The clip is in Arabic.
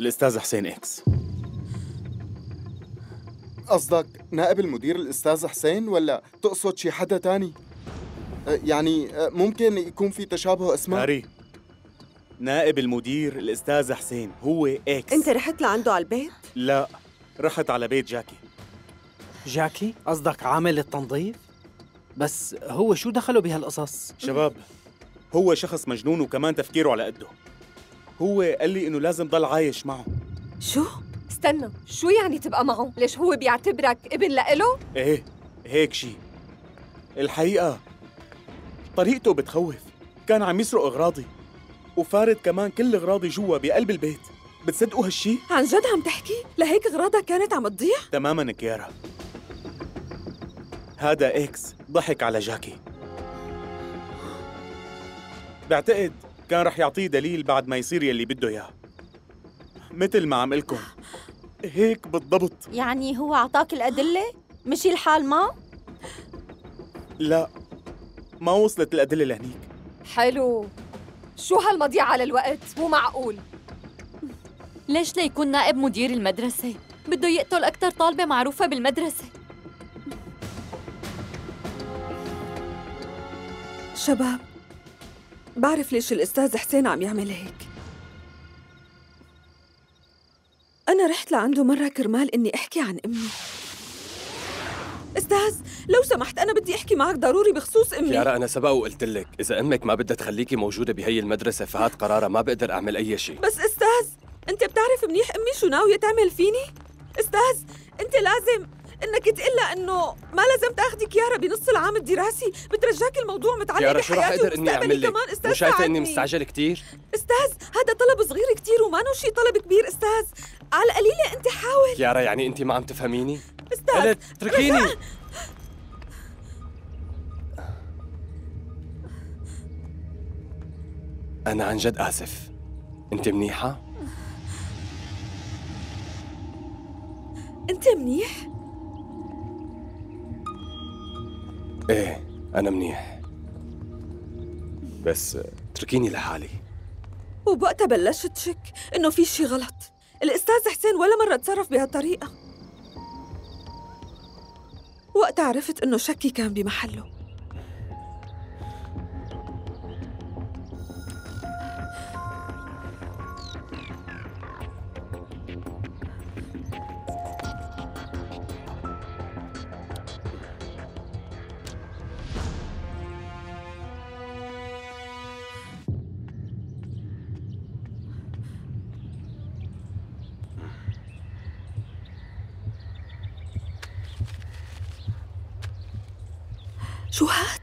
الأستاذ حسين X. قصدك نائب المدير الأستاذ حسين ولا تقصد شي حدا تاني؟ أه، يعني أه، ممكن يكون في تشابه أسماء؟ هاري نائب المدير الأستاذ حسين هو X. أنت رحت لعنده على البيت؟ لا رحت على بيت جاكي. جاكي قصدك عامل التنظيف؟ بس هو شو دخله بهالقصص؟ شباب هو شخص مجنون وكمان تفكيره على قده. هو قال لي إنه لازم ضل عايش معه. شو؟ استنى شو يعني تبقى معه؟ ليش هو بيعتبرك ابن لإله؟ إيه هيك شي. الحقيقة طريقته بتخوف. كان عم يسرق أغراضي وفارد كمان كل أغراضي جوا بقلب البيت. بتصدقوا هالشي؟ عن جد عم تحكي؟ لهيك أغراضك كانت عم تضيع؟ تماما كيارا. هذا إكس ضحك على جاكي. بعتقد كان رح يعطيه دليل بعد ما يصير يلي بده إياه. مثل ما عم لكم هيك بالضبط. يعني هو أعطاك الأدلة؟ مشي الحال ما؟ لا. ما وصلت الأدلة لهنيك. حلو. شو هالمضيعة على الوقت؟ مو معقول. ليش ليكون نائب مدير المدرسة؟ بده يقتل أكثر طالبة معروفة بالمدرسة. شباب بعرف ليش الأستاذ حسين عم يعمل هيك. أنا رحت لعنده مرة كرمال إني أحكي عن أمي. أستاذ لو سمحت أنا بدي أحكي معك ضروري بخصوص أمي. يارا أنا سبق وقلت لك إذا أمك ما بدها تخليكي موجودة بهي المدرسة فهاد قرارها ما بقدر أعمل أي شيء. بس أستاذ أنت بتعرف منيح أمي شو ناوية تعمل فيني؟ أستاذ أنت لازم إنك تقلها إنه ما لازم تاخدي كيارا بنص العام الدراسي بترجاك الموضوع متعلق يارا شو رح بحياتي إني ومستقبلي أعمل لك؟ كمان شايفة إني ساعدني. مستعجل كتير؟ أستاذ هذا طلب صغير كتير وما شي طلب كبير أستاذ على القليلة أنت حاول يارا يعني أنت ما عم تفهميني؟ أستاذ قلت اتركيني أنا عن جد آسف أنت منيحة؟ أنت منيح؟ إيه أنا منيح. بس اتركيني لحالي. وبوقتها بلشت شك إنه في شي غلط. الأستاذ حسين ولا مرة تصرف بهالطريقة. وقتها عرفت إنه شكي كان بمحله. شو هاد؟